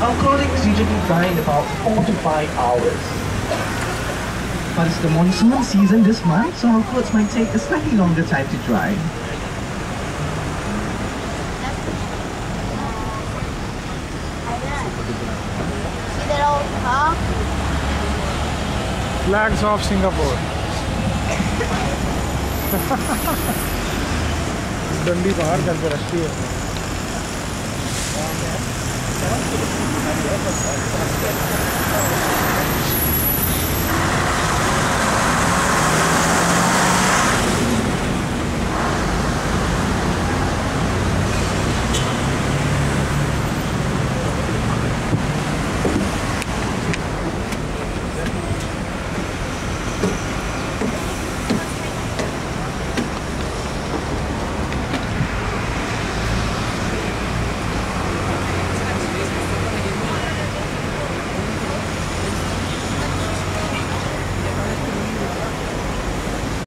Our clothings usually dry in about 4 to 5 hours. But it's the monsoon season this month, so our clothes might take a slightly longer time to dry. See that old car? Flags of Singapore. डंडी बाहर करके रखी है Thank you.